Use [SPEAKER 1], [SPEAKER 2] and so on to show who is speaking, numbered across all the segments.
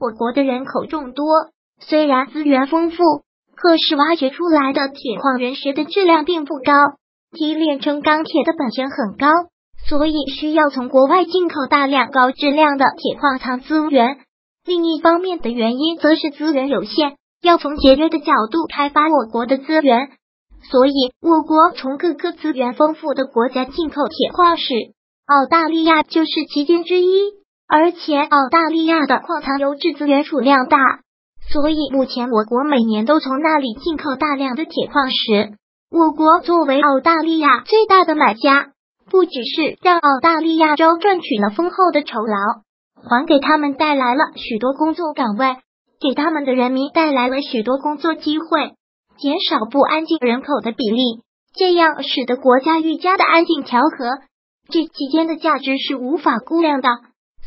[SPEAKER 1] 我国的人口众多，虽然资源丰富，可是挖掘出来的铁矿原石的质量并不高，提炼成钢铁的本钱很高，所以需要从国外进口大量高质量的铁矿藏资源。另一方面的原因则是资源有限，要从节约的角度开发我国的资源。所以，我国从各个资源丰富的国家进口铁矿石，澳大利亚就是其中之一。而且，澳大利亚的矿藏油质资源储量大，所以目前我国每年都从那里进口大量的铁矿石。我国作为澳大利亚最大的买家，不只是让澳大利亚州赚取了丰厚的酬劳，还给他们带来了许多工作岗位，给他们的人民带来了许多工作机会。减少不安静人口的比例，这样使得国家愈加的安静调和。这期间的价值是无法估量的，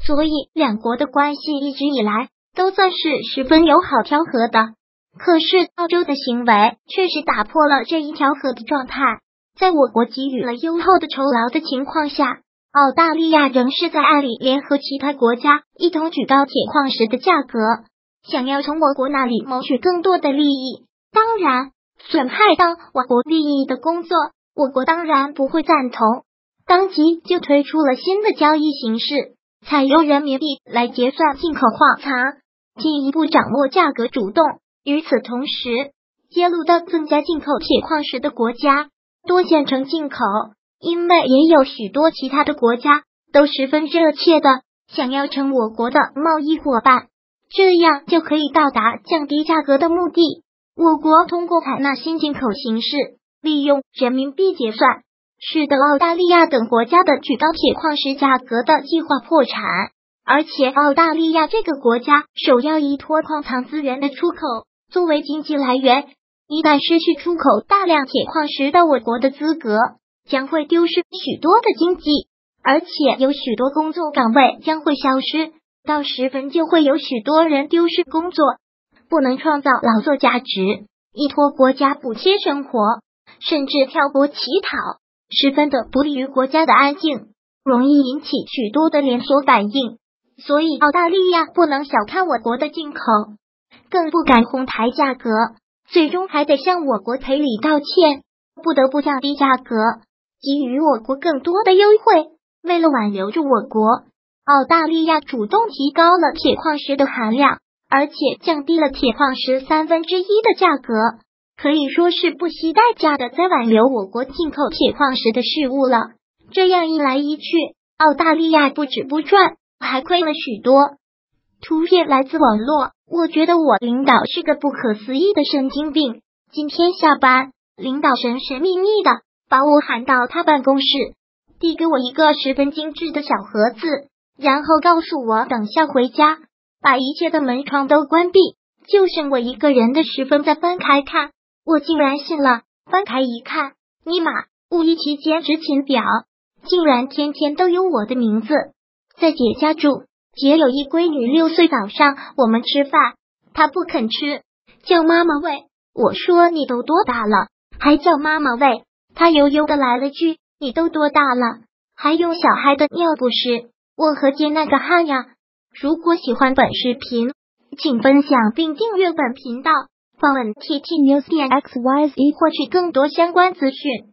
[SPEAKER 1] 所以两国的关系一直以来都算是十分友好调和的。可是澳洲的行为确实打破了这一调和的状态，在我国给予了优厚的酬劳的情况下，澳大利亚仍是在暗里联合其他国家一同举高铁矿石的价格，想要从我国那里谋取更多的利益。当然，损害到我国利益的工作，我国当然不会赞同。当即就推出了新的交易形式，采用人民币来结算进口矿藏，进一步掌握价格主动。与此同时，揭露的增加进口铁矿石的国家多建成进口，因为也有许多其他的国家都十分热切的想要成我国的贸易伙伴，这样就可以到达降低价格的目的。我国通过采纳新进口形式，利用人民币结算，使得澳大利亚等国家的举高铁矿石价格的计划破产。而且，澳大利亚这个国家首要依托矿藏资源的出口作为经济来源，一旦失去出口大量铁矿石到我国的资格，将会丢失许多的经济，而且有许多工作岗位将会消失，到时分就会有许多人丢失工作。不能创造劳作价值，依托国家补贴生活，甚至漂泊乞讨，十分的不利于国家的安静，容易引起许多的连锁反应。所以澳大利亚不能小看我国的进口，更不敢哄抬价格，最终还得向我国赔礼道歉，不得不降低价格，给予我国更多的优惠。为了挽留住我国，澳大利亚主动提高了铁矿石的含量。而且降低了铁矿石三分之一的价格，可以说是不惜代价的在挽留我国进口铁矿石的事物了。这样一来一去，澳大利亚不止不赚，还亏了许多。图片来自网络，我觉得我领导是个不可思议的神经病。今天下班，领导神神秘秘的把我喊到他办公室，递给我一个十分精致的小盒子，然后告诉我等下回家。把一切的门窗都关闭，就剩我一个人的时分，再翻开看，我竟然信了。翻开一看，尼玛，五一期间执勤表竟然天天都有我的名字。在姐家住，姐有一闺女，六岁早上我们吃饭，她不肯吃，叫妈妈喂。我说你都多大了，还叫妈妈喂？她悠悠的来了句：你都多大了，还用小孩的尿不湿？我和姐那个汗呀。如果喜欢本视频，请分享并订阅本频道，访问 tt News X Y Z 获取更多相关资讯。